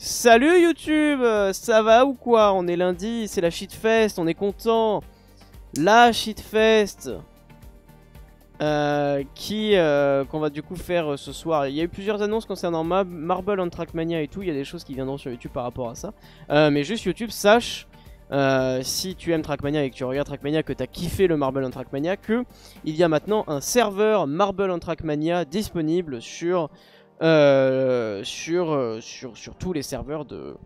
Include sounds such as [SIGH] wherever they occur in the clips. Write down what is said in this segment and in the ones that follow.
Salut YouTube Ça va ou quoi? On est lundi, c'est la shitfest, on est content La shitfest euh, qui euh, qu'on va du coup faire euh, ce soir. Il y a eu plusieurs annonces concernant Marble on Trackmania et tout. Il y a des choses qui viendront sur YouTube par rapport à ça. mais juste YouTube, sache si tu aimes Trackmania et que tu regardes Trackmania, que tu as kiffé le Marble on Trackmania, que il y a maintenant un serveur Marble on Trackmania disponible sur sur, sur sur tous les serveurs de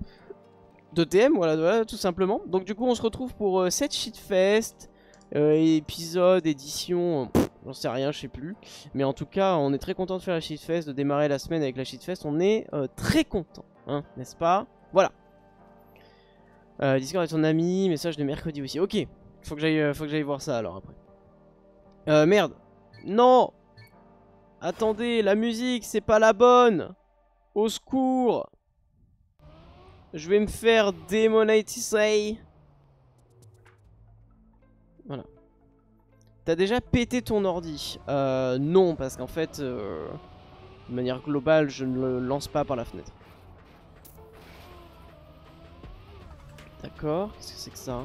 de TM, voilà, voilà, tout simplement. Donc du coup, on se retrouve pour cette shitfest. Euh, épisode, édition, j'en sais rien, je sais plus. Mais en tout cas, on est très content de faire la shitfest, de démarrer la semaine avec la shitfest. On est euh, très content, hein, n'est-ce pas? Voilà. Euh, Discord est ton ami, message de mercredi aussi. Ok, faut que j'aille, voir ça alors après. Euh, merde. Non Attendez, la musique, c'est pas la bonne. Au secours. Je vais me faire démonétiser. Voilà. T'as déjà pété ton ordi. Euh, Non, parce qu'en fait, euh, de manière globale, je ne le lance pas par la fenêtre. D'accord, qu'est-ce que c'est que ça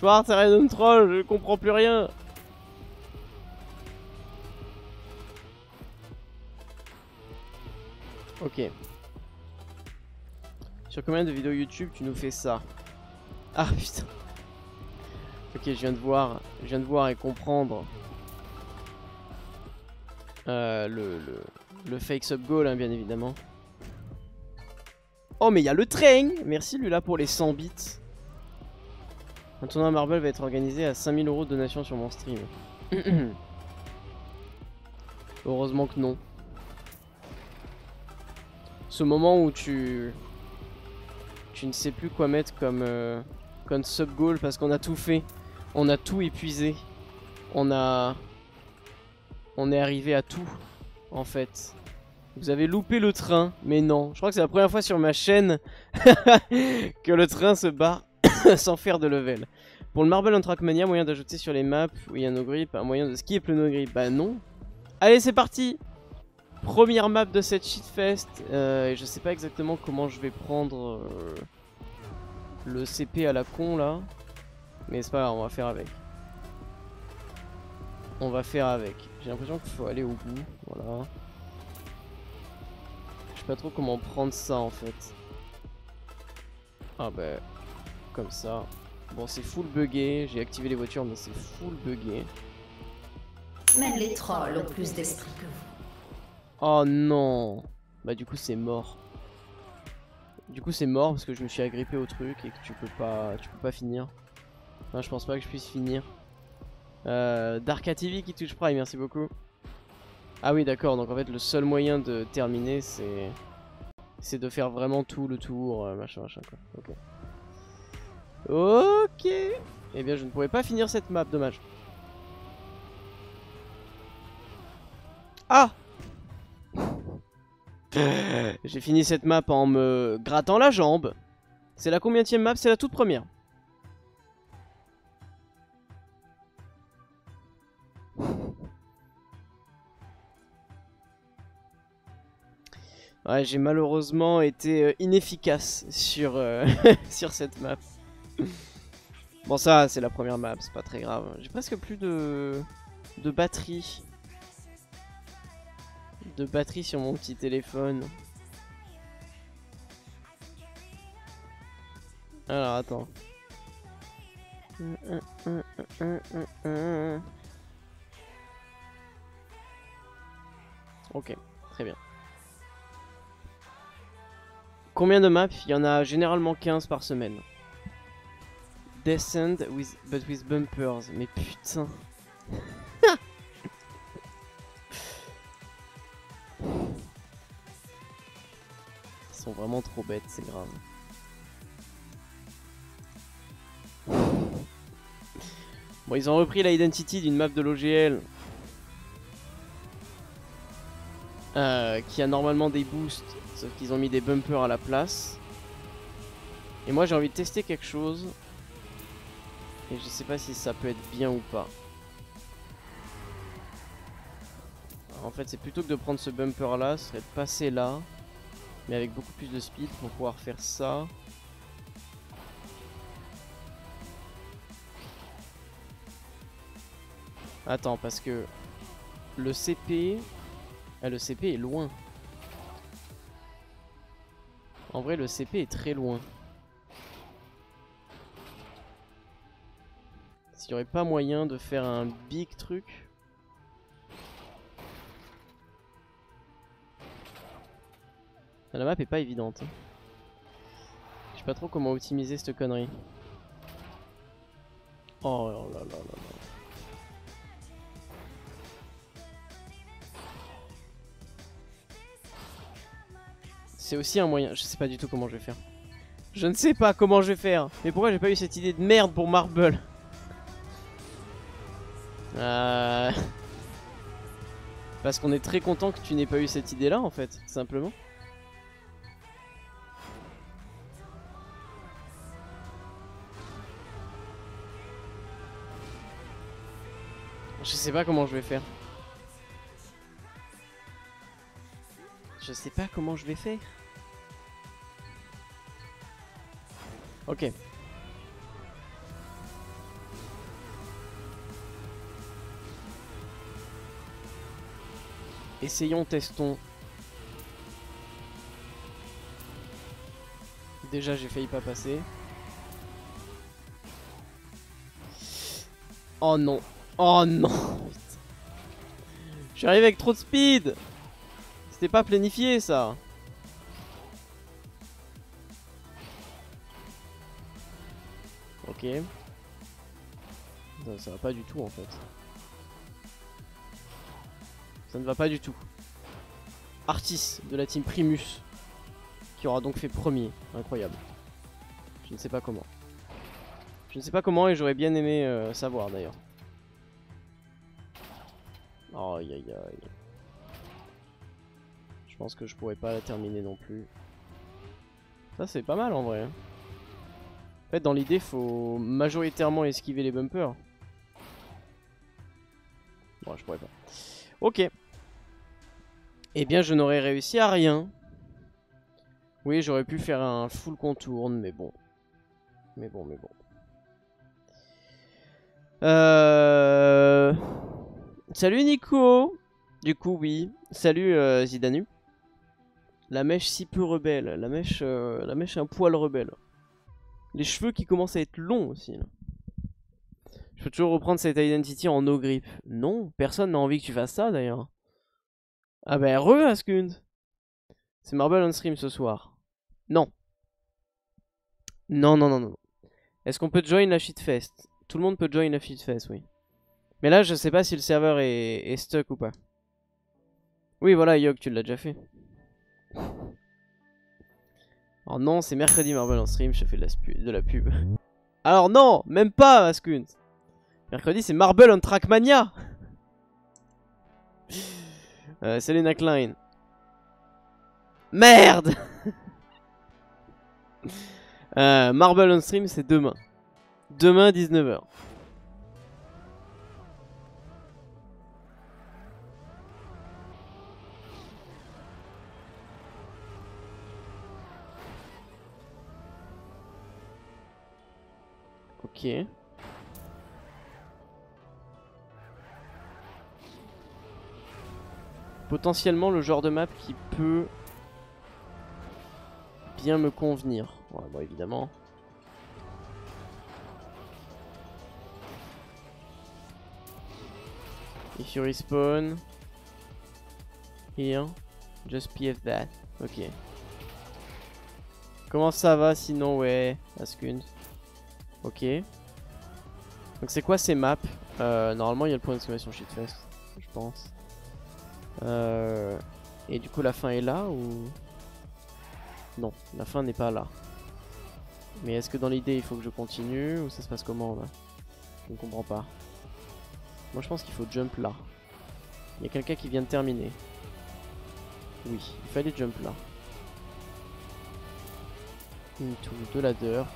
Schwartz, de me troll, je comprends plus rien Ok. Sur combien de vidéos YouTube tu nous fais ça? Ah [LAUGHS] putain. Ok, je viens de voir, je viens de voir et comprendre euh, le, le, le, fake sub goal, hein, bien évidemment. Oh, mais il y a le train Merci Lula pour les 100 bits. Un tournoi Marble va être organisé à 5000 euros de donation sur mon stream. [CLEARS THROAT] Heureusement que non ce moment où tu tu ne sais plus quoi mettre comme euh, comme sub goal parce qu'on a tout fait, on a tout épuisé, on a on est arrivé à tout en fait. Vous avez loupé le train, mais non. Je crois que c'est la première fois sur ma chaîne [LAUGHS] que le train se bat [LAUGHS] sans faire de level. Pour le Marble on Trackmania, moyen d'ajouter sur les maps où il y a nos grips, un moyen de skier no grip. Bah non. Allez, c'est parti Première map de cette shitfest. Euh, et je sais pas exactement comment je vais prendre euh, le CP à la con là. Mais c'est pas grave, on va faire avec. On va faire avec. J'ai l'impression qu'il faut aller au bout. Voilà. Je sais pas trop comment prendre ça en fait. Ah bah. Comme ça. Bon, c'est full buggé. J'ai activé les voitures, mais c'est full buggé. Même les trolls ont plus d'esprit que vous. Oh non Bah du coup c'est mort. Du coup c'est mort parce que je me suis agrippé au truc et que tu peux pas tu peux pas finir. Enfin je pense pas que je puisse finir. Euh, Darka TV qui touche Prime, merci beaucoup. Ah oui d'accord, donc en fait le seul moyen de terminer c'est c'est de faire vraiment tout le tour, euh, machin machin quoi. Ok. Ok Eh bien je ne pourrais pas finir cette map, dommage. Ah [LAUGHS] j'ai fini cette map en me grattant la jambe. C'est la combienième map C'est la toute première. Ouais, j'ai malheureusement été euh, inefficace sur, euh, [LAUGHS] sur cette map. [LAUGHS] Bon ça, c'est la première map, c'est pas très grave. J'ai presque plus de, batterie de batterie sur mon petit téléphone. Alors attends. Ok, très bien. Combien de maps? Il y en a généralement 15 par semaine. Descend with, but with bumpers. Mais putain. sont vraiment trop bêtes, c'est grave. Bon, ils ont repris l'identity d'une map de l'OGL. Euh, qui a normalement des boosts, sauf qu'ils ont mis des bumpers à la place. Et moi j'ai envie de tester quelque chose. Et je sais pas si ça peut être bien ou pas. En fait, c'est plutôt que de prendre ce bumper là, ce serait de passer là. Mais avec beaucoup plus de speed pour pouvoir faire ça. Attends, parce que le CP... Ah, le CP est loin. En vrai, le CP est très loin. S'il n'y aurait pas moyen de faire un big truc... La map est pas évidente. Hein. Je sais pas trop comment optimiser cette connerie. Oh là là là là. C'est aussi un moyen. Je sais pas du tout comment je vais faire. Je ne sais pas comment je vais faire. Mais pourquoi j'ai pas eu cette idée de merde pour Marble? Euh... [LAUGHS] Parce qu'on est très content que tu n'aies pas eu cette idée là en fait, simplement. Je sais pas comment je vais faire. Je sais pas comment je vais faire. Ok. Essayons, testons. Déjà, j'ai failli pas passer. Oh non. Oh non. Je suis arrivé avec trop de speed. C'était pas planifié ça. Ok. Ça, va pas du tout en fait. Ça ne va pas du tout. Artis de la team Primus. Qui aura donc fait premier. Incroyable. Je ne sais pas comment. Je ne sais pas comment et j'aurais bien aimé euh, savoir d'ailleurs. Aïe aïe aïe. Je pense que je pourrais pas la terminer non plus. Ça c'est pas mal en vrai. En fait, dans l'idée, faut majoritairement esquiver les bumpers. Bon, je pourrais pas. Ok. Eh bien, je n'aurais réussi à rien. Oui, j'aurais pu faire un full contourne, mais bon. Mais bon, mais bon. Euh... Salut Nico Du coup, oui. Salut euh, Zidanu. La mèche si peu rebelle. La mèche, euh, la mèche un poil rebelle. Les cheveux qui commencent à être longs aussi. Je peux toujours reprendre cette identity en no grip. Non, personne n'a envie que tu fasses ça d'ailleurs. Ah ben re Askund. C'est Marble on stream ce soir. Non. Non, non, non, non. Est-ce qu'on peut join la shitfest? Tout le monde peut join la shitfest, oui. Mais là, je sais pas si le serveur est, stuck ou pas. Oui, voilà, Yog, tu l'as déjà fait. Oh non, c'est mercredi Marvel en stream, je fais de la, de la pub. [LAUGHS] Alors non, même pas, Askunt. Mercredi, c'est Marble on Trackmania. [LAUGHS] euh, Selena Klein. Merde [LAUGHS] euh, Marble on stream, c'est demain. Demain, 19h. Ok. Potentiellement le genre de map qui peut bien me convenir. Ouais, bon, évidemment. If you respawn here, just PF that. Ok. Comment ça va sinon, ouais, Askund Ok. Donc c'est quoi ces maps? Euh, Normalement il y a le point d'exclamation shitfest, je pense. Euh, et du coup la fin est là ou... Non, la fin n'est pas là. Mais est-ce que dans l'idée il faut que je continue ou ça se passe comment là? Je ne comprends pas. Moi je pense qu'il faut jump là. Il y a quelqu'un qui vient de terminer. Oui, il fallait jump là. Into de la dirt.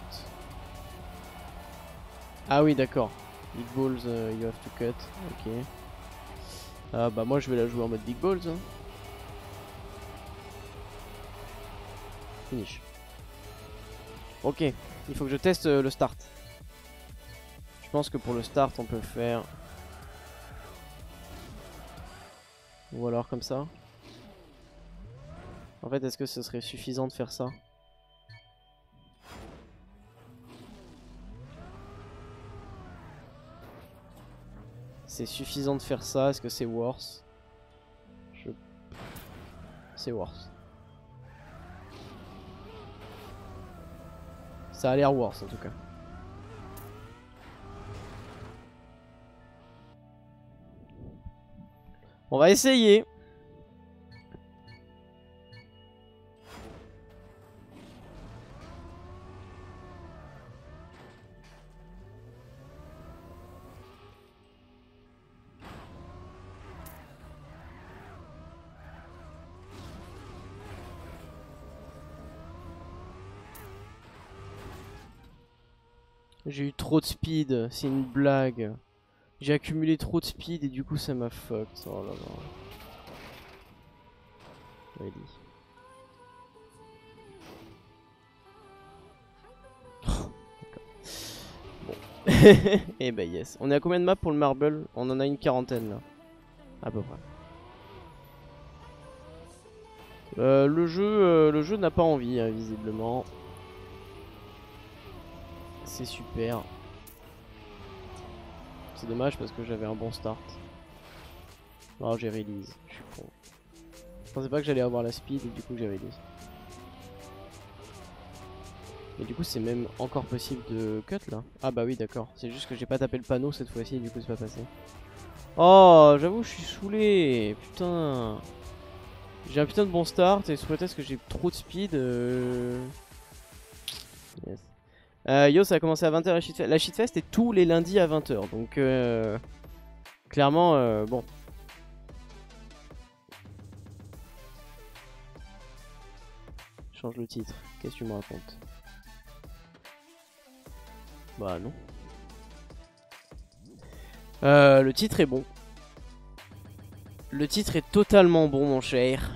Ah oui, d'accord. Big balls, uh, you have to cut. Ok. Ah bah moi je vais la jouer en mode big balls. Hein. Finish. Ok, il faut que je teste euh, le start. Je pense que pour le start on peut faire... Ou alors comme ça. En fait, est-ce que ce serait suffisant de faire ça? C'est suffisant de faire ça Est-ce que c'est worse? Je... C'est worse. Ça a l'air worse en tout cas. On va essayer. Trop de speed, c'est une blague. J'ai accumulé trop de speed et du coup ça m'a fucked. Oh [LAUGHS] bon. et [LAUGHS] eh bah ben, yes. On est à combien de maps pour le marble? On en a une quarantaine là. À peu près. Euh, le jeu, euh, le jeu n'a pas envie, hein, visiblement c'est super. C'est dommage parce que j'avais un bon start. Non, j'ai release, je suis con. Je pensais pas que j'allais avoir la speed et du coup j'ai release. Et du coup c'est même encore possible de cut là Ah bah oui d'accord, c'est juste que j'ai pas tapé le panneau cette fois-ci et du coup c'est pas passé. Oh j'avoue je suis saoulé Putain J'ai un putain de bon start et sous prétexte que j'ai trop de speed euh... Euh, yo, ça a commencé à 20h la shitfest. La shitfest est tous les lundis à 20h. Donc, euh, clairement, euh, bon. Change le titre. Qu'est-ce que tu me racontes? Bah, non. Euh, le titre est bon. Le titre est totalement bon, mon cher.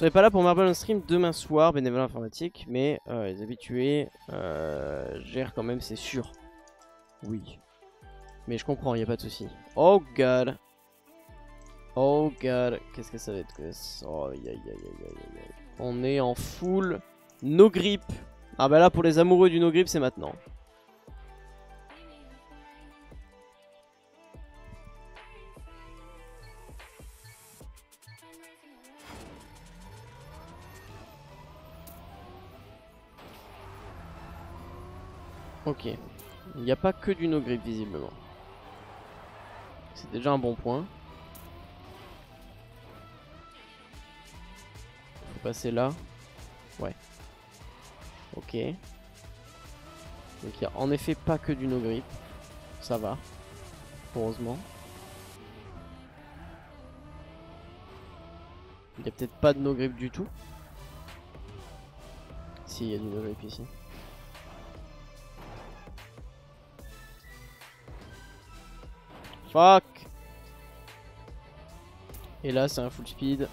Serai pas là pour Marble on Stream demain soir, bénévole informatique, mais euh, les habitués euh, gèrent quand même, c'est sûr. Oui. Mais je comprends, il a pas de souci. Oh god. Oh god. Qu'est-ce que ça va être que Oh, aïe, aïe, aïe, aïe, On est en full no grip. Ah bah là, pour les amoureux du no grip, c'est maintenant. Ok. Il n'y a pas que du no grip visiblement. C'est déjà un bon point. Faut passer là. Ouais. Ok. Donc il n'y a en effet pas que du no grip. Ça va. Heureusement. Il n'y a peut-être pas de no grip du tout. Si, il y a du no grip ici. Fuck Et là c'est un full speed.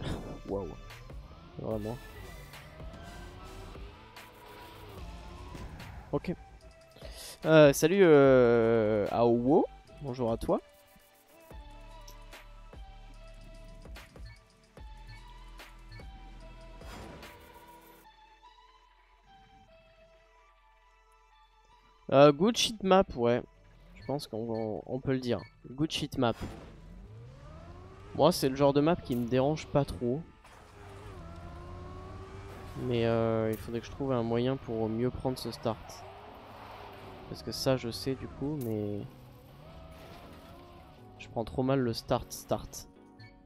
[LAUGHS] Waouh. Vraiment. Ok. Euh, salut euh, Aowo. Bonjour à toi. Euh, good shit map, ouais. Je pense qu'on peut le dire. Good shit map. Moi, c'est le genre de map qui me dérange pas trop. Mais euh, il faudrait que je trouve un moyen pour mieux prendre ce start. Parce que ça, je sais du coup, mais... Je prends trop mal le start start.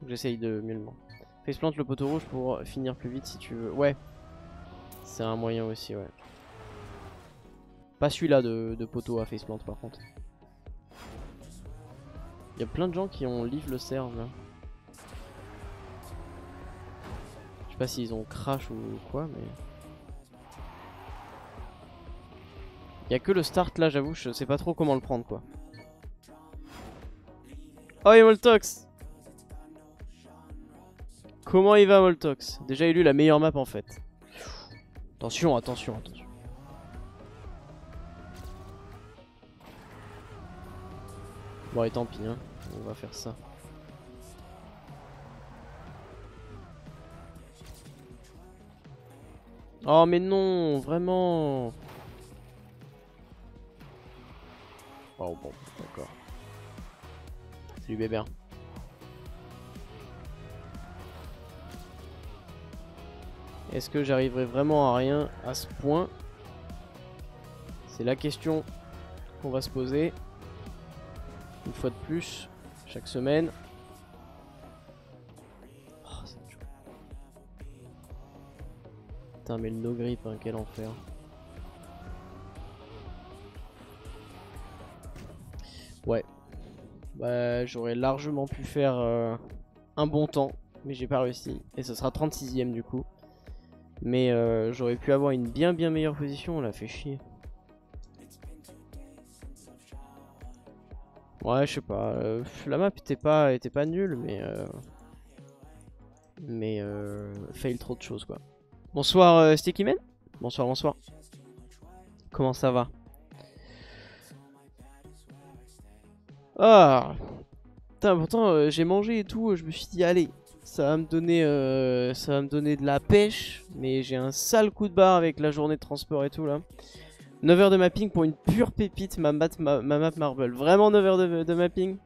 J'essaye de mieux le Faceplant le poteau rouge pour finir plus vite si tu veux. Ouais. C'est un moyen aussi, ouais. Pas celui-là de, poteau à faceplant par contre. Il y a plein de gens qui ont live le serve là. pas s'ils ont crash ou quoi, mais... Y a que le start là, j'avoue, je sais pas trop comment le prendre quoi. Oh, et Moltox Comment il va Moltox? Déjà élu la meilleure map en fait. Attention, attention, attention. Bon, et tant pis, hein. on va faire ça. Oh, mais non, vraiment. Oh, bon, d'accord. Salut bébé. Est-ce que j'arriverai vraiment à rien à ce point? C'est la question qu'on va se poser. Une fois de plus, chaque semaine. Oh, Putain, mais le no grip, hein, quel enfer. Ouais. Bah, j'aurais largement pu faire euh, un bon temps, mais j'ai pas réussi. Et ce sera 36ème du coup. Mais euh, j'aurais pu avoir une bien bien meilleure position, on l'a fait chier. Ouais, je sais pas. Euh, la map était pas, était pas nulle, mais... Euh, mais euh, fail trop de choses, quoi. Bonsoir, euh, Sticky Bonsoir, bonsoir. Comment ça va? Ah Putain, pourtant, j'ai mangé et tout, je me suis dit, allez, ça va me donner, ça va me donner de la pêche, mais j'ai un sale coup de barre avec la journée de transport et tout, là. 9 heures de mapping pour une pure pépite, ma, map, ma, map marble. Vraiment 9 heures de, mapping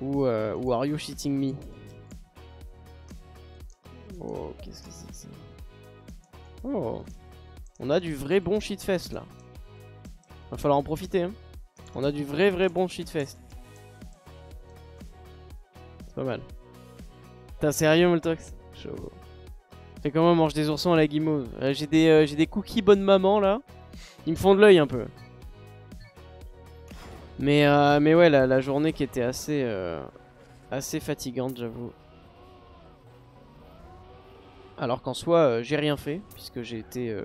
ou, euh, ou are you cheating me? Oh, qu'est-ce que c'est que ça? Oh On a du vrai bon shitfest là. Va falloir en profiter hein. On a du vrai vrai bon shitfest. C'est pas mal. T'es sérieux Moltox? Chaud. Fait comment mange des oursons à la guimauve euh, J'ai des, euh, des cookies bonne maman là. Ils me font de l'œil un peu. Mais, euh, mais ouais, la, la, journée qui était assez, assez fatigante, j'avoue. Alors qu'en soi, j'ai rien fait, puisque j'ai été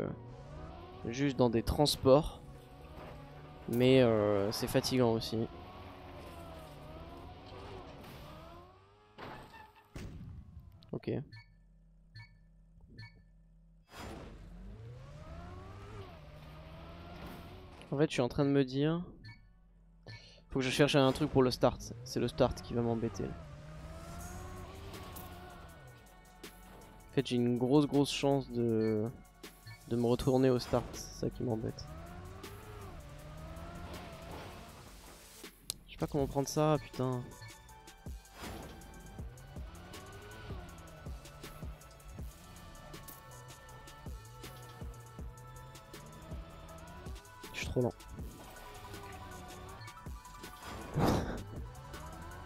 juste dans des transports. Mais c'est fatigant aussi. Ok. En fait, je suis en train de me dire... Faut que je cherche un truc pour le start. C'est le start qui va m'embêter. En fait, j'ai une grosse grosse chance de... de me retourner au start. C'est ça qui m'embête. Je sais pas comment prendre ça, putain.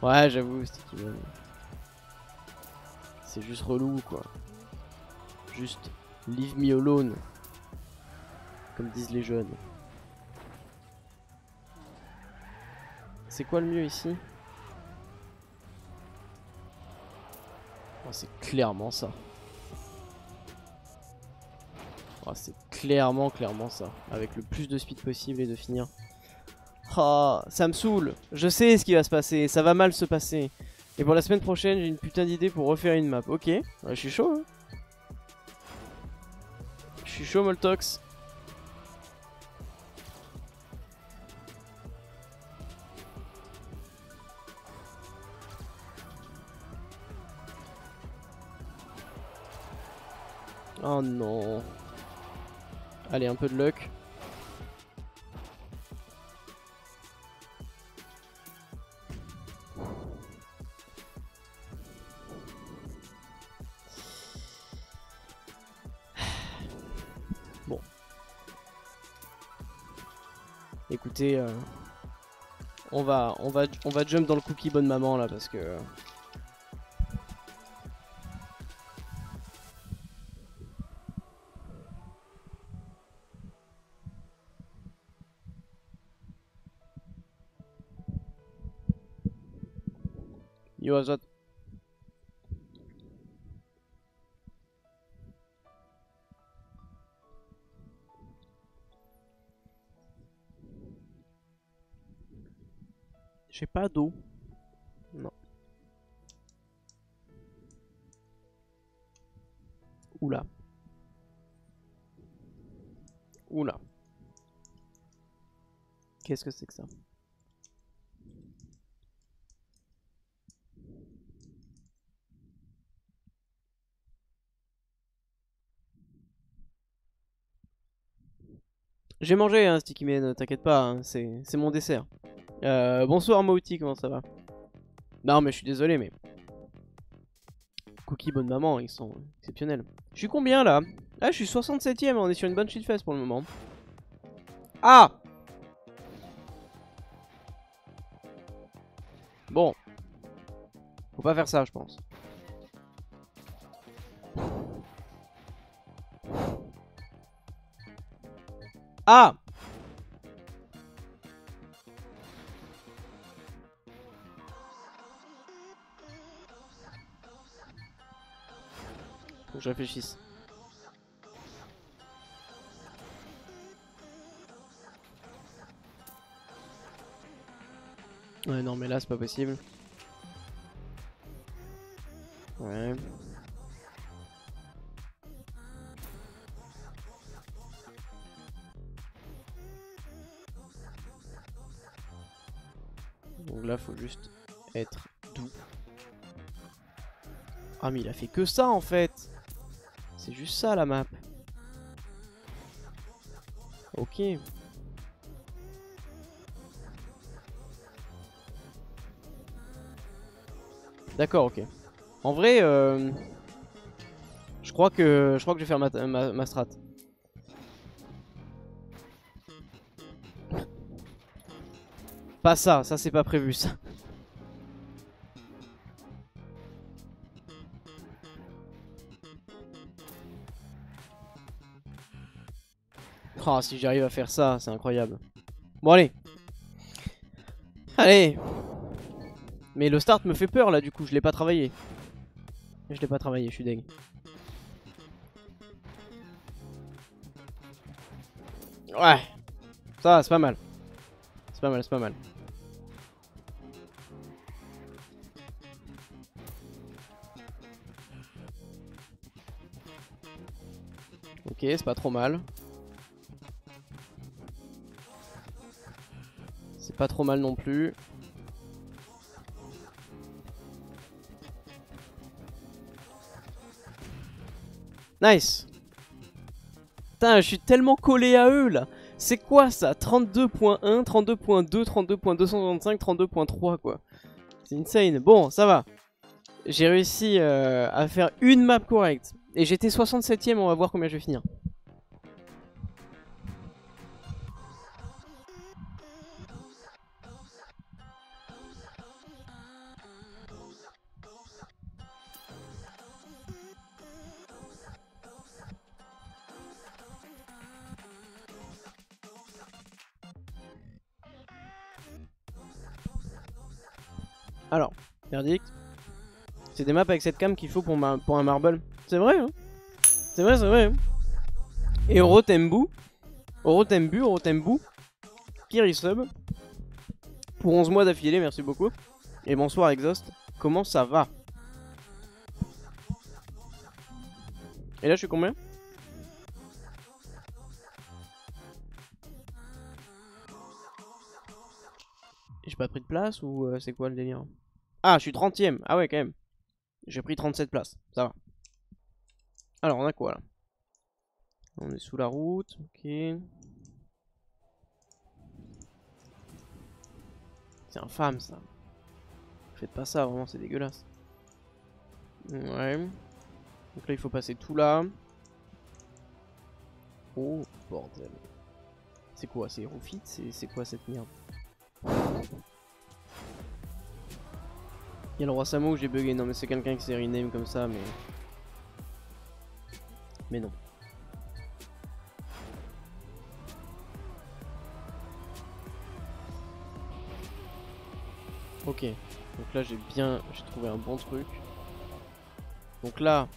Ouais, j'avoue, c'est juste relou, quoi. Juste leave me alone. Comme disent les jeunes. C'est quoi le mieux ici? Oh, C'est clairement ça. Oh, c'est clairement, clairement ça. Avec le plus de speed possible et de finir. Ça me saoule. Je sais ce qui va se passer. Ça va mal se passer. Et pour la semaine prochaine, j'ai une putain d'idée pour refaire une map. Ok, je suis chaud. Hein. Je suis chaud, Moltox. Oh non. Allez, un peu de luck. Écoutez, euh, on va, on va, on va jump dans le cookie bonne maman là parce que. J'ai pas d'eau. Non. Oula. Oula. Qu'est-ce que c'est que ça? J'ai mangé un hein, Sticky Man, t'inquiète pas, hein, c'est mon dessert. Euh, bonsoir Mouti, comment ça va? Non mais je suis désolé mais... Cookie, bonne maman, ils sont exceptionnels. Je suis combien là? Ah je suis 67ème, on est sur une bonne shitfest pour le moment. Ah Bon. Faut pas faire ça je pense. Ah je réfléchisse. Ouais non mais là c'est pas possible. Ouais. Donc là faut juste être doux. Ah mais il a fait que ça en fait Juste ça la map. Ok. D'accord, ok. En vrai, euh, je crois que je crois que je vais faire ma, ma strat. Pas ça, ça c'est pas prévu ça. Oh, si j'arrive à faire ça, c'est incroyable. Bon, allez. Allez. Mais le start me fait peur, là, du coup. Je l'ai pas travaillé. Je l'ai pas travaillé, je suis deg. Ouais. Ça, c'est pas mal. C'est pas mal, c'est pas mal. Ok, c'est pas trop mal. Pas trop mal non plus. Nice Putain, je suis tellement collé à eux là C'est quoi ça? 32.1, 32.2, 32.265, 32.3 quoi. C'est insane. Bon, ça va. J'ai réussi euh, à faire une map correcte. Et j'étais 67ème, on va voir combien je vais finir. Alors, verdict. C'est des maps avec cette cam qu'il faut pour, un marble. C'est vrai, hein C'est vrai, c'est vrai. Hein Et Orotembu. Orotembu, Orotembu. Qui resub. Pour 11 mois d'affilée, merci beaucoup. Et bonsoir Exhaust. Comment ça va? Et là, je suis combien? J'ai pas pris de place ou euh, c'est quoi le délire? Ah, je suis 30ème. Ah ouais, quand même. J'ai pris 37 places. Ça va. Alors, on a quoi là? On est sous la route. Ok. C'est infâme ça. Faites pas ça, vraiment, c'est dégueulasse. Ouais. Donc là, il faut passer tout là. Oh, bordel. C'est quoi C'est Roofit C'est quoi cette merde? Le roi Samo où j'ai bugué. Non, mais c'est quelqu'un qui s'est rename comme ça, mais. Mais non. Ok. Donc là j'ai bien, j'ai trouvé un bon truc. Donc là,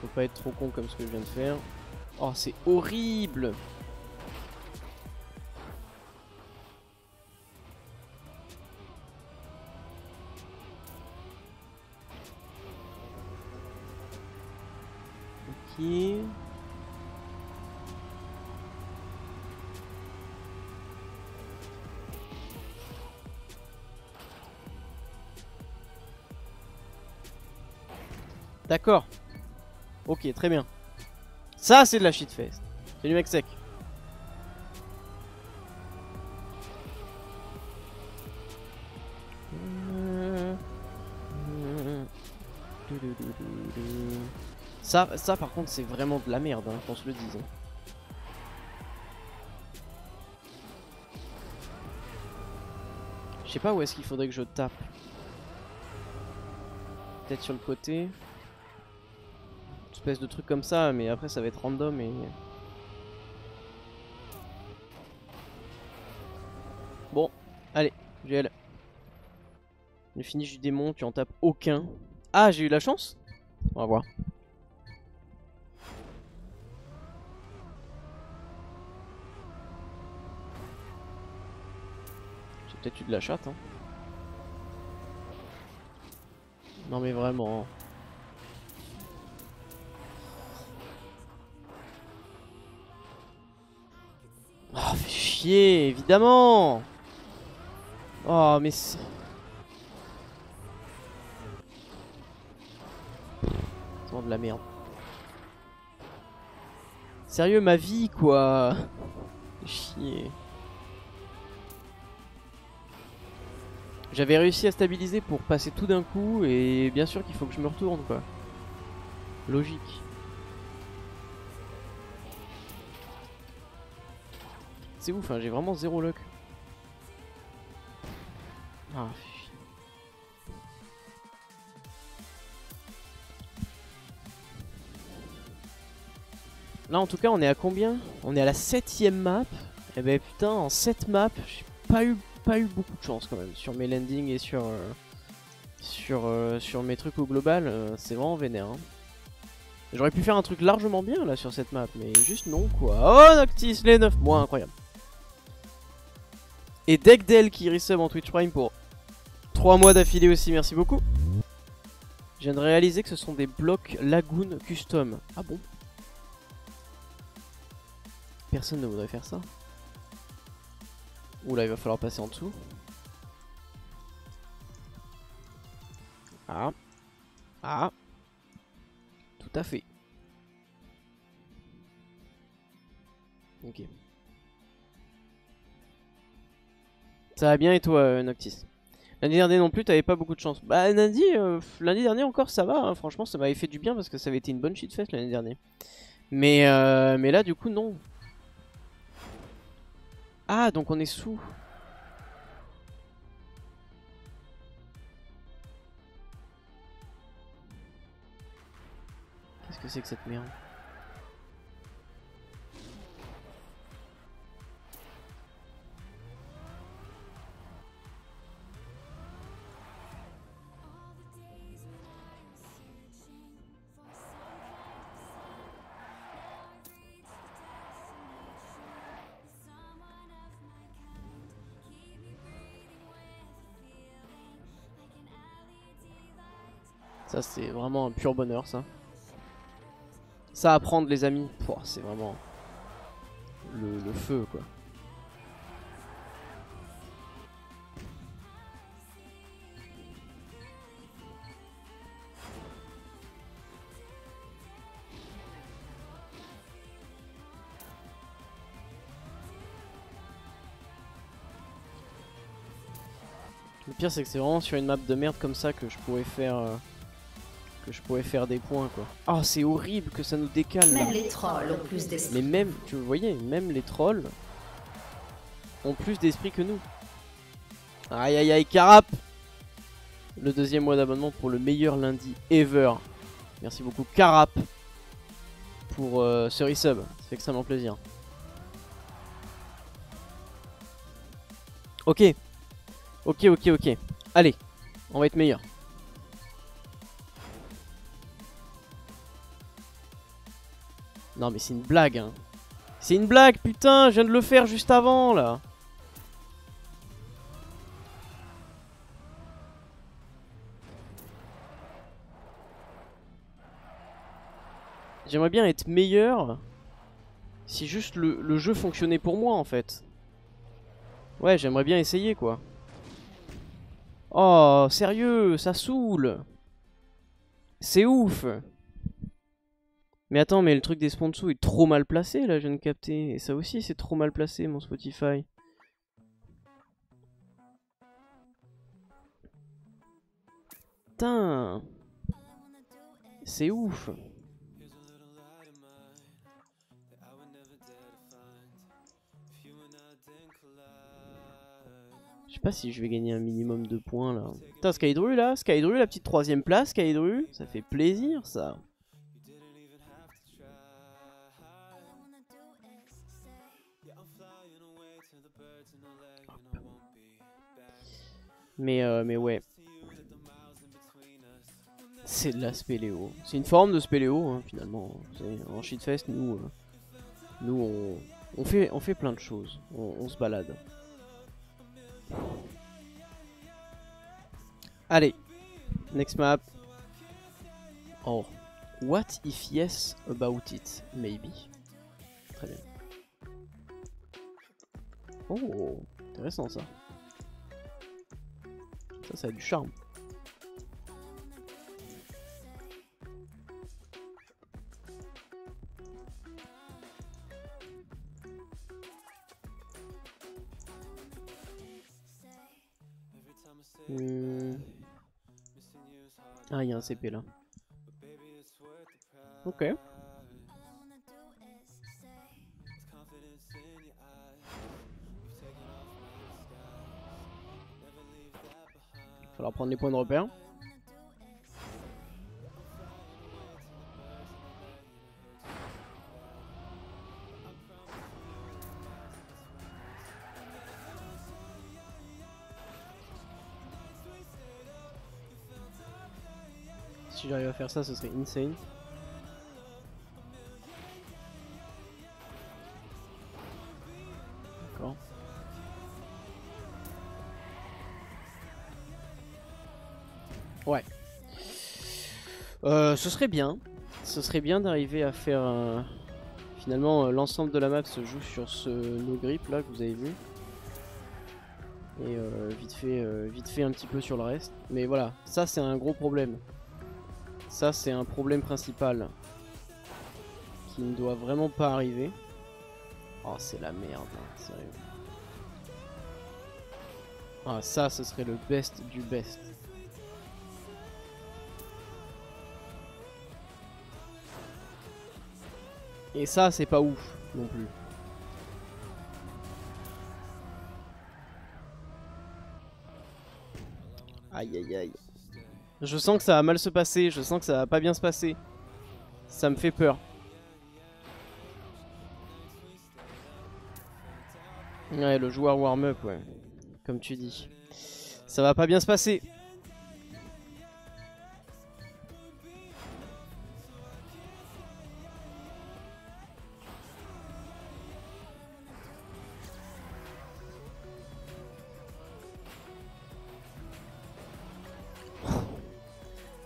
faut pas être trop con comme ce que je viens de faire. Oh c'est horrible D'accord. Ok, très bien. Ça, c'est de la shitfest. C'est du mec sec. Ça, ça par contre, c'est vraiment de la merde, hein, qu'on se le dise. hein. Je sais pas où est-ce qu'il faudrait que je tape. Peut-être sur le côté. Espèce de truc comme ça, mais après ça va être random et... Bon, allez, GL. Le finish du démon, tu en tapes aucun. Ah, j'ai eu la chance? On va voir. J'ai peut-être eu de la chatte, hein. Non mais vraiment. Chier, évidemment Oh, mais c'est... De la merde. Sérieux, ma vie, quoi Chier. J'avais réussi à stabiliser pour passer tout d'un coup et bien sûr qu'il faut que je me retourne quoi. Logique. C'est ouf, hein, j'ai vraiment zéro luck. Ah, Là en tout cas on est à combien? On est à la septième map. Et ben putain en 7 maps j'ai pas eu pas eu beaucoup de chance quand même sur mes landings et sur euh, euh, sur mes trucs au global, euh, c'est vraiment vénère. hein. J'aurais pu faire un truc largement bien là sur cette map, mais juste non quoi. Oh Noctis, les 9 mois, incroyable. Et Deckdale qui resub en Twitch Prime pour 3 mois d'affilée aussi, merci beaucoup. Je viens de réaliser que ce sont des blocs Lagoon Custom. Ah bon? Personne ne voudrait faire ça. Oula, il va falloir passer en dessous. Ah. Ah. Tout à fait. Ok. Ça va bien et toi, euh, Noctis? L'année dernière non plus, t'avais pas beaucoup de chance. Bah, lundi, euh, l'année dernière encore, ça va. hein. Franchement, ça m'avait fait du bien parce que ça avait été une bonne shitfest l'année dernière. Mais, euh, mais là, du coup, non. Ah, donc on est sous. Qu'est-ce que c'est que cette merde? Ça c'est vraiment un pur bonheur ça. Ça à prendre les amis, c'est vraiment le, le feu quoi. Le pire c'est que c'est vraiment sur une map de merde comme ça que je pourrais faire euh, que je pourrais faire des points quoi. Oh c'est horrible que ça nous décale là. Même les trolls ont plus d'esprit. Mais même, tu voyez, même les trolls ont plus d'esprit que nous. Aïe aïe aïe, Carap Le deuxième mois d'abonnement pour le meilleur lundi ever. Merci beaucoup, Carap, pour euh, ce resub. Ça fait extrêmement plaisir. Ok. Ok, ok, ok. Allez, on va être meilleur. Non mais c'est une blague hein. C'est une blague, putain, je viens de le faire juste avant là. J'aimerais bien être meilleur si juste le, le jeu fonctionnait pour moi en fait. Ouais, j'aimerais bien essayer quoi. Oh, sérieux, ça saoule. C'est ouf. Mais attends, mais le truc des sponsors est trop mal placé là, je viens de capter. Et ça aussi, c'est trop mal placé mon Spotify. Putain. C'est ouf. Je sais pas si je vais gagner un minimum de points là. Putain, Skydru là, Skydru, la petite troisième place, Skydru, ça fait plaisir ça. Mais, euh, mais ouais. C'est de la spéléo. C'est une forme de spéléo hein, finalement. En shitfest, nous, euh, nous on, fait, on fait plein de choses. On, on se balade. Allez, next map. Oh, what if yes about it? Maybe. Très bien. Oh, intéressant ça. Ça, ça a du charme. Hmm. Ah, il y a un CP là. Ok. Falloir prendre les points de repère. Si j'arrive à faire ça, ce serait insane. Ce serait bien. Ce serait bien d'arriver à faire un... Finalement, euh, l'ensemble de la map se joue sur ce no grip là que vous avez vu. Et euh, vite, fait, euh, vite fait un petit peu sur le reste. Mais voilà, ça c'est un gros problème. Ça c'est un problème principal. Qui ne doit vraiment pas arriver. Oh c'est la merde, hein, sérieux. Ah ça ce serait le best du best. Et ça, c'est pas ouf non plus. Aïe aïe aïe. Je sens que ça va mal se passer, je sens que ça va pas bien se passer. Ça me fait peur. Ouais, le joueur warm-up, ouais. Comme tu dis. Ça va pas bien se passer.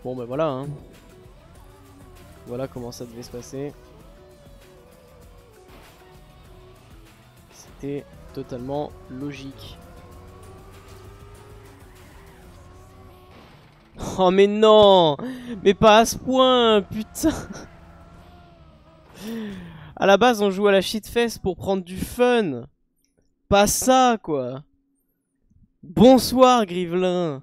Bon bah voilà hein. Voilà comment ça devait se passer. C'était totalement logique. [LAUGHS] Oh mais non Mais pas à ce point Putain [LAUGHS] À la base on joue à la shitfest pour prendre du fun Pas ça quoi Bonsoir Grivelin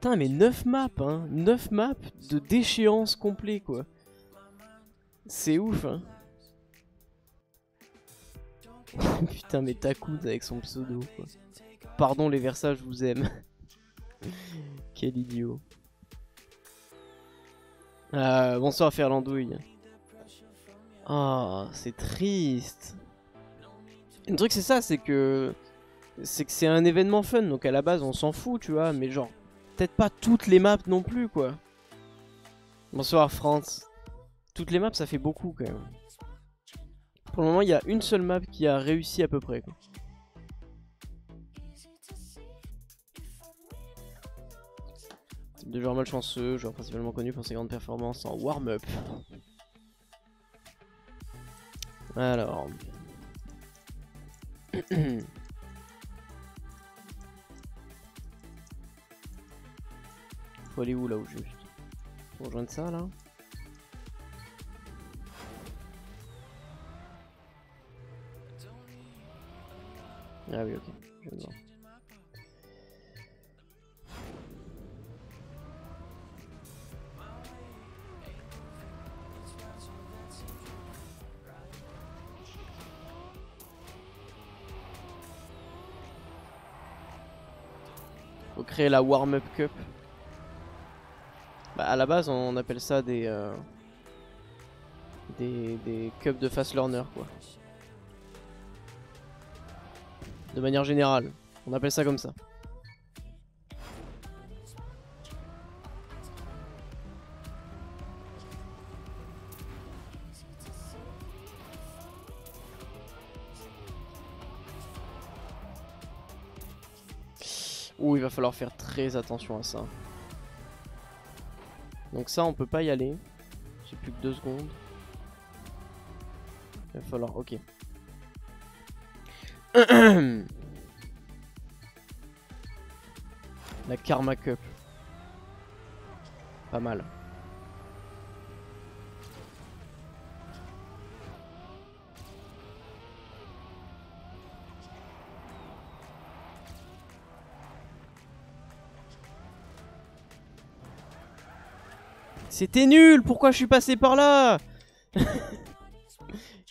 Putain, mais 9 maps, hein 9 maps de déchéance complet, quoi. C'est ouf, hein [LAUGHS] Putain, mais Takoud avec son pseudo, quoi. Pardon les Versailles, je vous aime. [LAUGHS] Quel idiot. Euh, bonsoir Ferlandouille. Ah, c'est triste. Le truc c'est ça, c'est que c'est que c'est un événement fun, donc à la base on s'en fout, tu vois, mais genre peut-être pas toutes les maps non plus quoi. Bonsoir France. Toutes les maps ça fait beaucoup quand même. Pour le moment il y a une seule map qui a réussi à peu près quoi. De joueur malchanceux, joueur principalement connu pour ses grandes performances en warm-up. Alors. [CLEARS THROAT] Faut aller où là ou juste Faut rejoindre ça là Ah oui ok, je de voir. Faut créer la warm-up cup. Bah à la base on appelle ça des euh, des, des cups de fast learner quoi. De manière générale, on appelle ça comme ça. Ouh, il va falloir faire très attention à ça. Donc ça, on peut pas y aller. J'ai plus que deux secondes. Il va falloir... Ok. [CLEARS THROAT] La Karma Cup. Pas mal. C'était nul Pourquoi je suis passé par là [LAUGHS]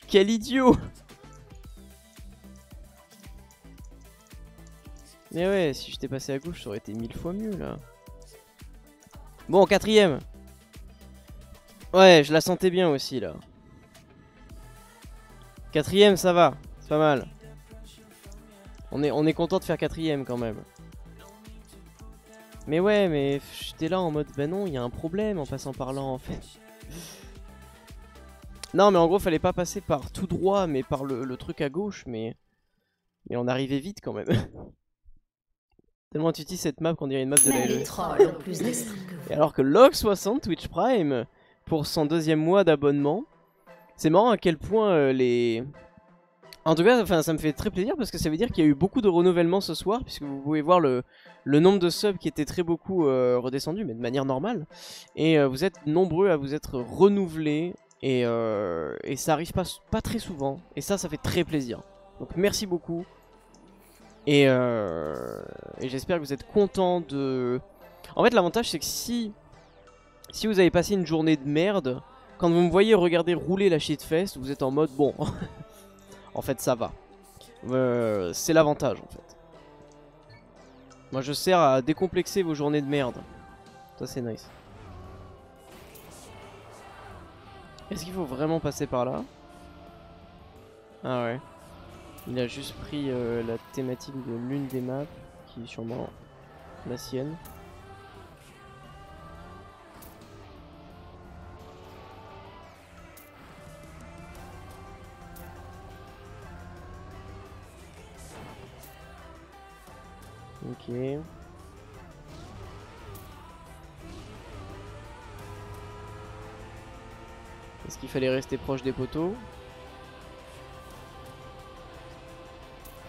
Quel idiot Mais ouais, si j'étais passé à gauche, ça aurait été mille fois mieux là. Bon, quatrième. Ouais, je la sentais bien aussi là. Quatrième, ça va. C'est pas mal. On est, on est content de faire quatrième quand même. Mais ouais, mais j'étais là en mode, bah non, il y a un problème en passant par là en fait. Non, mais en gros, fallait pas passer par tout droit, mais par le, le truc à gauche, mais... Mais on arrivait vite quand même. [LAUGHS] Tellement intuitif cette map qu'on dirait une map de la LE. plus que vous. Et alors que Log60 Twitch Prime, pour son deuxième mois d'abonnement, c'est marrant à quel point euh, les... En tout cas, enfin, ça me fait très plaisir parce que ça veut dire qu'il y a eu beaucoup de renouvellement ce soir, puisque vous pouvez voir le, nombre de subs qui était très beaucoup euh, redescendu, mais de manière normale. Et euh, vous êtes nombreux à vous être renouvelés, et, euh, et ça arrive pas, pas très souvent. Et ça, ça fait très plaisir. Donc merci beaucoup. Et, euh, et j'espère que vous êtes contents de... En fait, l'avantage, c'est que si, si vous avez passé une journée de merde, quand vous me voyez regarder rouler la shitfest, vous êtes en mode bon. [LAUGHS] en fait, ça va. Euh, c'est l'avantage, en fait. Moi, je sers à décomplexer vos journées de merde. Ça, c'est nice. Est-ce qu'il faut vraiment passer par là? Ah ouais. Il a juste pris euh, la thématique de l'une des maps, qui est sûrement la sienne. Ok. Est-ce qu'il fallait rester proche des poteaux?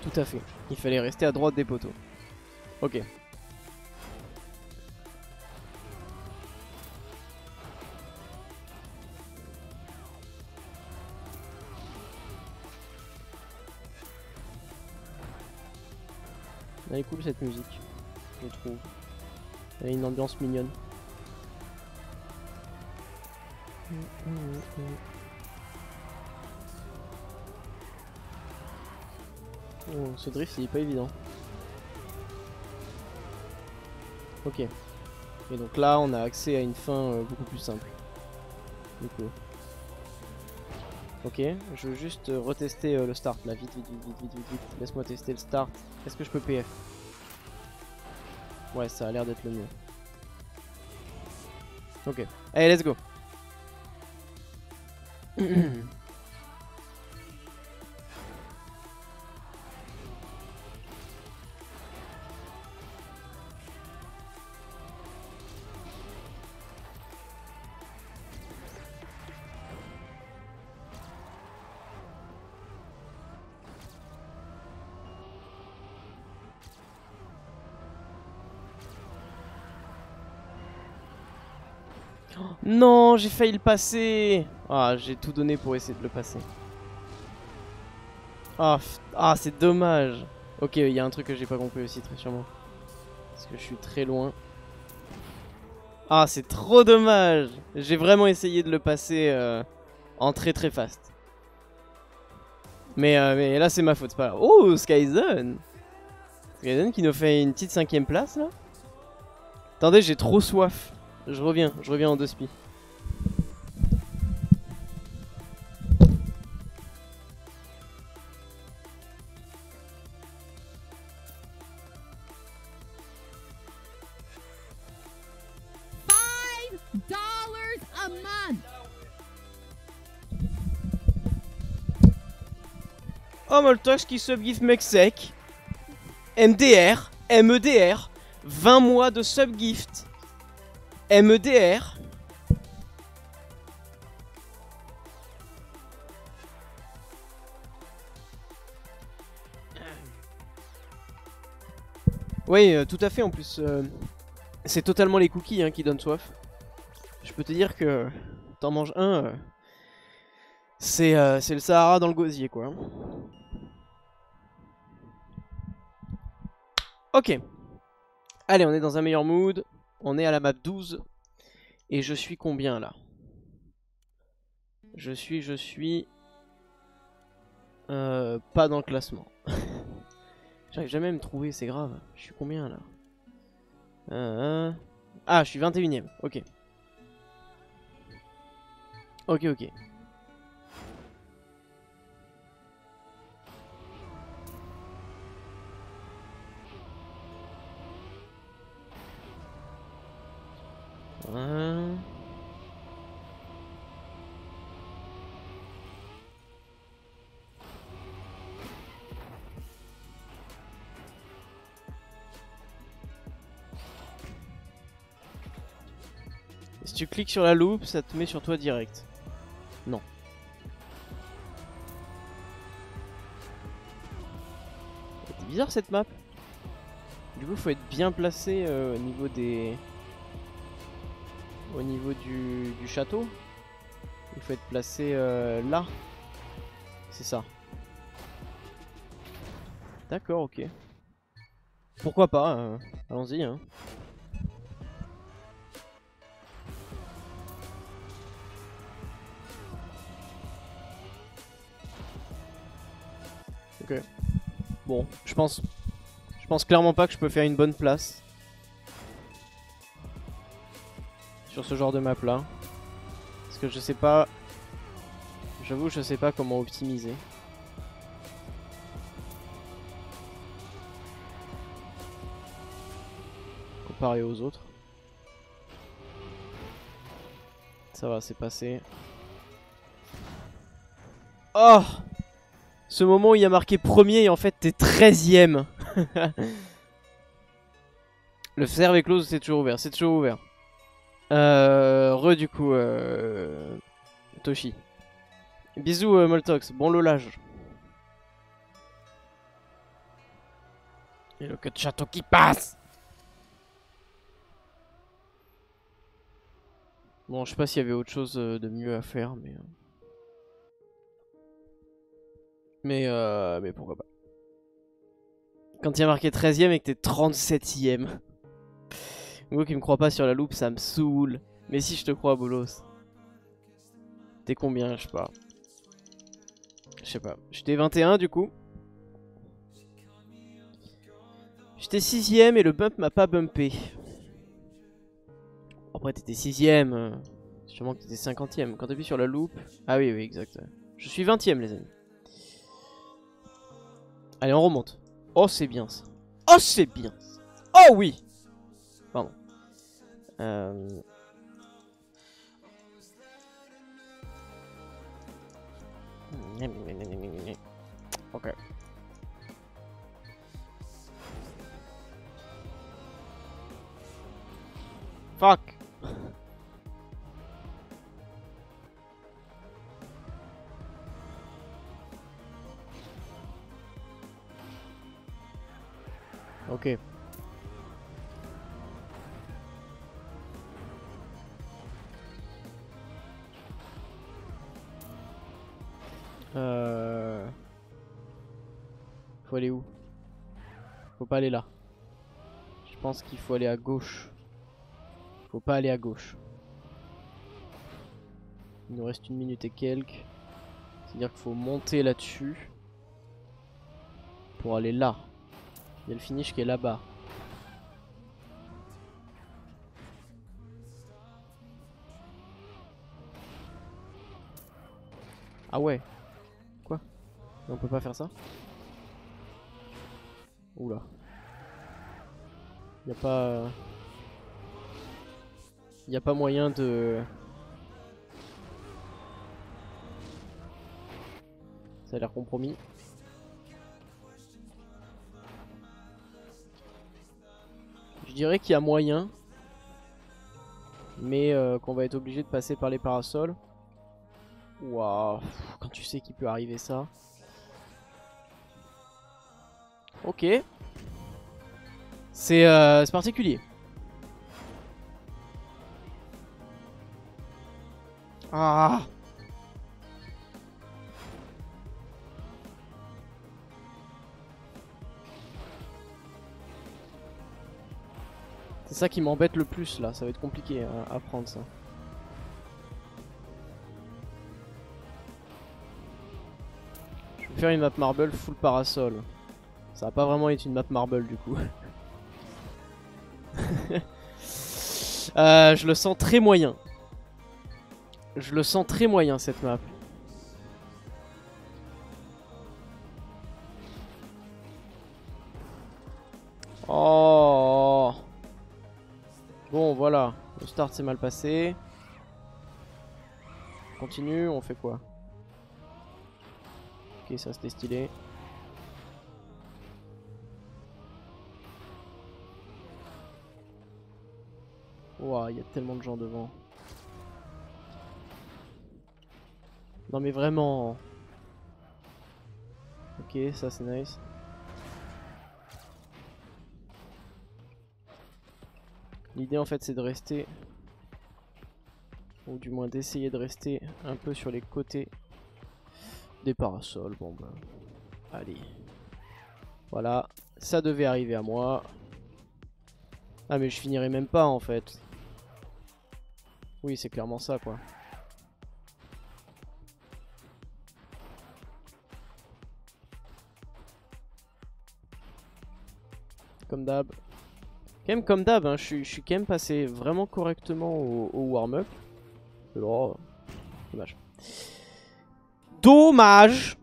Tout à fait. Il fallait rester à droite des poteaux. Ok. Cool cette musique, je trouve. Elle a une ambiance mignonne. Oh, ce drift il est pas évident. Ok. Et donc là on a accès à une fin euh, beaucoup plus simple. Du coup. Ok, je veux juste euh, retester euh, le start là, vite, vite, vite, vite, vite, vite, vite. Laisse-moi tester le start. Est-ce que je peux PF Ouais, ça a l'air d'être le mieux. Ok, allez, let's go. [CLEARS THROAT] [CLEARS THROAT] Non, j'ai failli le passer. Ah, j'ai tout donné pour essayer de le passer. Ah, ah c'est dommage. Ok, il y a un truc que j'ai pas compris aussi, très sûrement. Parce que je suis très loin. Ah, c'est trop dommage. J'ai vraiment essayé de le passer euh, en très très fast. Mais, euh, mais là, c'est ma faute. Oh, Skyzen Skyzen qui nous fait une petite cinquième place, là. Attendez, j'ai trop soif. Je reviens, je reviens en deux spi. Moltox qui subgift mec sec. MDR, MEDR, 20 mois de subgift. MEDR. Oui, euh, tout à fait en plus. euh, c'est totalement les cookies hein, qui donnent soif. Je peux te dire que t'en manges un, euh, c'est euh, c'est le Sahara dans le gosier quoi. Ok. Allez, on est dans un meilleur mood. On est à la map 12. Et je suis combien là? Je suis, je suis... euh, pas dans le classement. [LAUGHS] J'arrive jamais à me trouver, c'est grave. Je suis combien là? Euh, Ah, je suis 21ème, ok. Ok, ok. Un. Si tu cliques sur la loupe, ça te met sur toi direct. Non. C'est bizarre cette map. Du coup, faut être bien placé euh, au niveau des au niveau du, château. Il faut être placé euh, là. C'est ça. D'accord, ok. Pourquoi pas, euh, allons-y. Hein. Ok. Bon, je pense... Je pense clairement pas que je peux faire une bonne place. Sur ce genre de map là. Parce que je sais pas... J'avoue je sais pas comment optimiser. Comparé aux autres. Ça va, c'est passé. Oh Ce moment où il y a marqué premier et en fait t'es 13ème. [LAUGHS] Le serve est close, c'est toujours ouvert, c'est toujours ouvert. Euh, re du coup, euh, Toshi. Bisous euh, Moltox, bon lolage. Et le queue de château qui passe Bon, je sais pas s'il y avait autre chose euh, de mieux à faire, mais... euh, Mais, euh, mais pourquoi pas. Quand il y a marqué 13ème et que t'es 37ème. Moi qui me croit pas sur la loupe, ça me saoule. Mais si je te crois, Bolos. T'es combien, je sais pas. Je sais pas. J'étais 21 du coup. J'étais 6ème et le bump m'a pas bumpé. Après t'étais 6ème. Sûrement que t'étais 50ème. Quand t'appuies sur la loupe. Ah oui, oui, exact. Je suis 20 e les amis. Allez, on remonte. Oh, c'est bien ça. Oh, c'est bien. Oh oui Pardon. Euh... Ok. Fuck Ok. Aller Faut pas aller là. Je pense qu'il faut aller à gauche. Faut pas aller à gauche. Il nous reste une minute et quelques. C'est-à-dire qu'il faut monter là-dessus. Pour aller là. Il y a le finish qui est là-bas. Ah ouais. Quoi? On peut pas faire ça? Oula. Y a pas... Y pas moyen de... Ça a l'air compromis. Je dirais qu'il y a moyen. Mais euh, qu'on va être obligé de passer par les parasols. Waouh, quand tu sais qu'il peut arriver ça. Ok. C'est euh, particulier. Ah C'est ça qui m'embête le plus là, ça va être compliqué à, à prendre ça. Je vais faire une map marble full parasol. Ça va pas vraiment être une map marble du coup. [LAUGHS] euh, je le sens très moyen. Je le sens très moyen cette map. Oh Bon voilà, le start s'est mal passé. On continue, on fait quoi? Ok ça c'était stylé. Il y a tellement de gens devant. Non mais vraiment. Ok, ça c'est nice. L'idée en fait c'est de rester, ou du moins d'essayer de rester un peu sur les côtés des parasols. Bon bah, allez. Voilà, ça devait arriver à moi. Ah mais je finirai même pas en fait. Oui c'est clairement ça quoi. Comme d'hab. Quand même comme d'hab, hein, je, suis quand même passé vraiment correctement au, warm-up. Oh, dommage. Dommage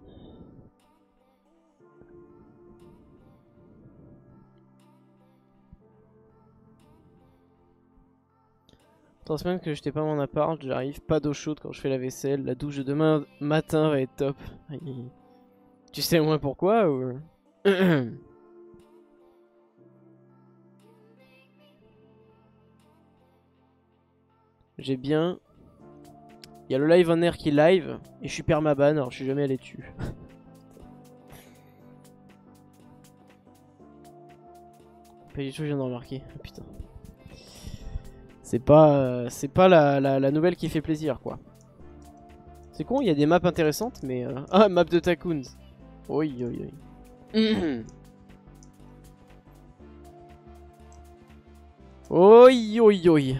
Trois semaines que j'étais pas mon appart, j'arrive pas d'eau chaude quand je fais la vaisselle, la douche de demain matin va être top. Tu sais au moins pourquoi ou... [CLEARS THROAT] J'ai bien... Il y a le live en air qui live, et je suis permaban, alors je suis jamais allé dessus. [LAUGHS] pas du tout, je viens de remarquer. Ah, putain. C'est pas, c'est pas la, la, nouvelle qui fait plaisir, quoi. C'est con, il y a des maps intéressantes, mais... Euh... [LAUGHS] Ah, map de Takoons. Oui, oui, oui. Oi, oi, oi.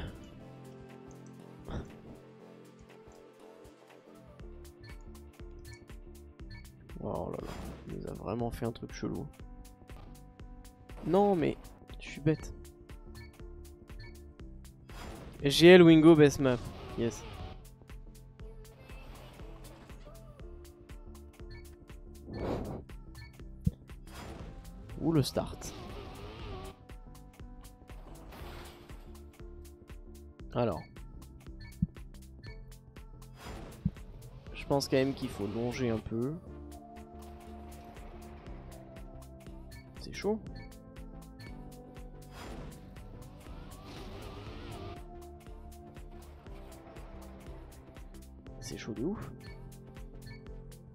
Oh là là, il nous a vraiment fait un truc chelou. Non mais, je suis bête. GL Wingo best map. Yes. Ou le start? Alors. Je pense quand même qu'il faut longer un peu. C'est chaud. C'est chaud de ouf.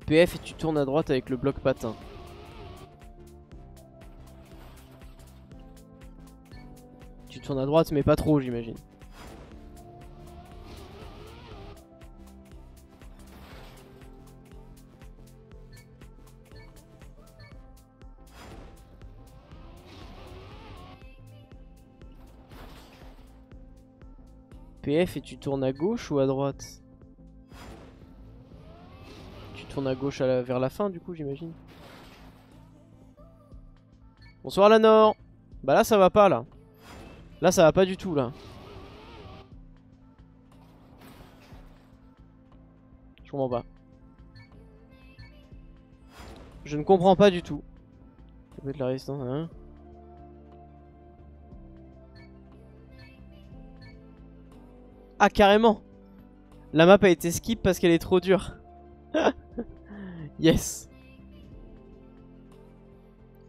PF et tu tournes à droite avec le bloc patin. Tu tournes à droite mais pas trop j'imagine. PF et tu tournes à gauche ou à droite? Tu tournes à gauche vers la fin du coup j'imagine. Bonsoir la Nord Bah là ça va pas là. Là ça va pas du tout là. Je comprends pas. Je ne comprends pas du tout. Peut être la résistance, hein Ah carrément La map a été skip parce qu'elle est trop dure. Yes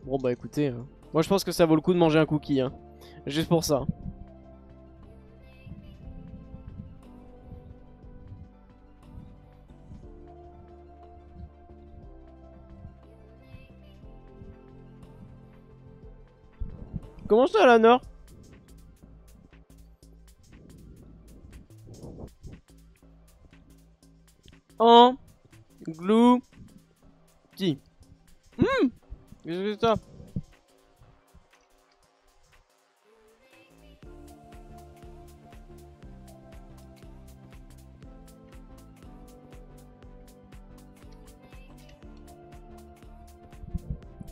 Bon bah écoutez, hein. moi je pense que ça vaut le coup de manger un cookie. Hein. Juste pour ça. Comment ça la En glou Hum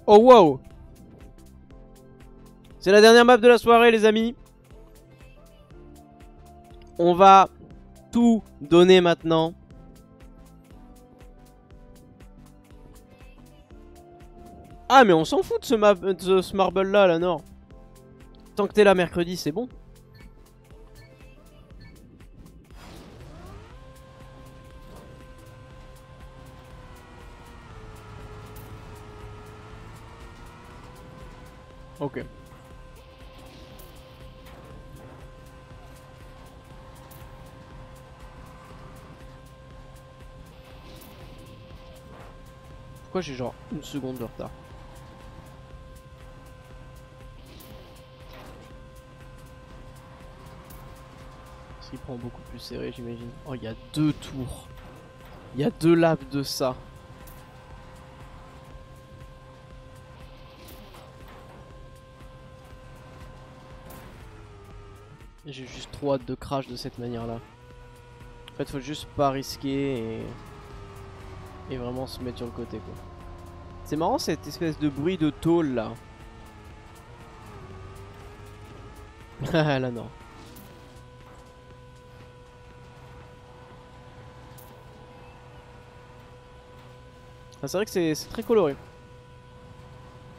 Oh wow C'est la dernière map de la soirée les amis. On va tout donner maintenant. Ah mais on s'en fout de ce, de ce marble là, la Nord. Tant que t'es là mercredi, c'est bon. Ok. Pourquoi j'ai genre une seconde de retard? Qu'il prend beaucoup plus serré, j'imagine. Oh, il y a deux tours. Il y a deux laps de ça. J'ai juste trop hâte de crash de cette manière-là. En fait, faut juste pas risquer et... vraiment se mettre sur le côté, quoi. C'est marrant cette espèce de bruit de tôle là. [LAUGHS] Là non. Ah, c'est vrai que c'est très coloré.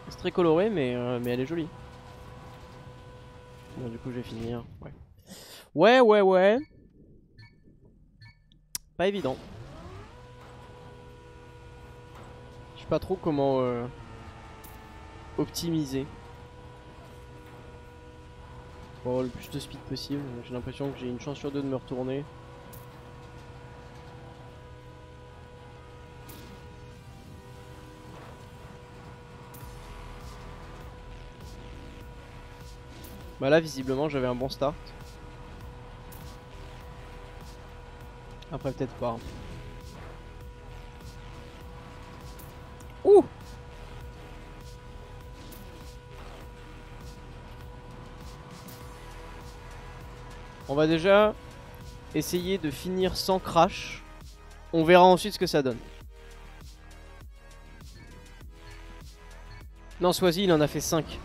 C'est très coloré mais, euh, mais elle est jolie. Bon du coup je vais finir. Ouais. Ouais ouais ouais. Pas évident. Je sais pas trop comment euh, optimiser. Bon, le plus de speed possible. J'ai l'impression que j'ai une chance sur deux de me retourner. Bah là, visiblement, j'avais un bon start. Après, peut-être pas. Ouh On va déjà essayer de finir sans crash. On verra ensuite ce que ça donne. Non, Swazi, il en a fait 5.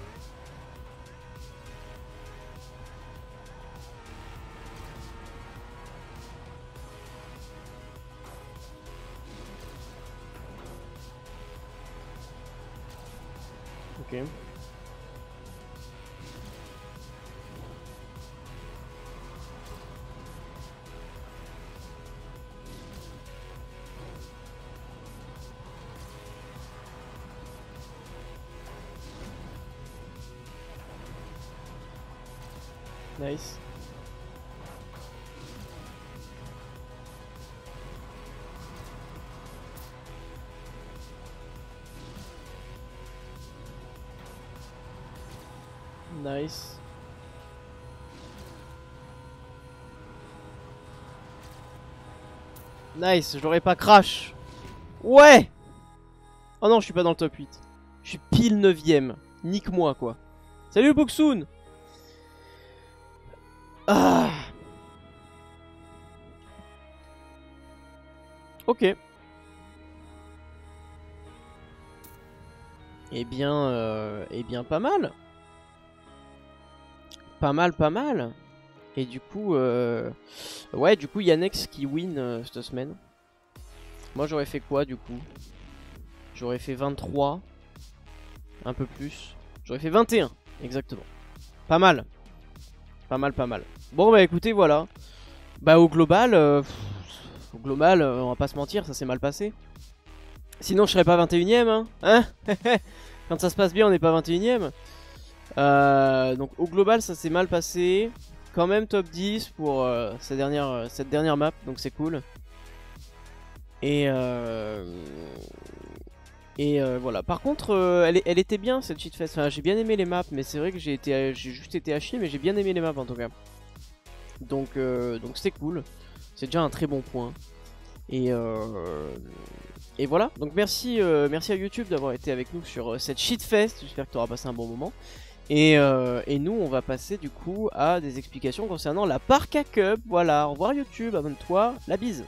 Nice. Nice, je pas crash. Ouais Oh non, je suis pas dans le top 8. Je suis pile 9ème. Nique-moi, quoi. Salut, Boxoon Ah Ok. Eh bien, euh, eh bien, pas mal. Pas mal, pas mal. Et du coup, euh... ouais, du coup, Yannex qui win euh, cette semaine. Moi, j'aurais fait quoi, du coup? J'aurais fait 23. Un peu plus. J'aurais fait 21, exactement. Pas mal. Pas mal, pas mal. Bon, bah écoutez, voilà. Bah au global, euh, au global, on va pas se mentir, ça s'est mal passé. Sinon, je serais pas 21ème, hein, hein? [LAUGHS] Quand ça se passe bien, on n'est pas 21ème. Euh, donc au global, ça s'est mal passé. Quand même top 10 pour euh, cette, dernière, euh, cette dernière map, donc c'est cool. Et et voilà. Par contre, elle, était bien cette cheatfest. Enfin, j'ai bien aimé les maps, mais c'est vrai que j'ai juste été à mais j'ai bien aimé les maps en tout cas. Donc, donc cool. C'est déjà un très bon point. Et et voilà. Donc merci, merci à YouTube d'avoir été avec nous sur euh, cette cheatfest. J'espère que tu auras passé un bon moment. Et, euh, nous, on va passer du coup à des explications concernant la Parka Cup. Voilà. Au revoir YouTube. Abonne-toi. La bise.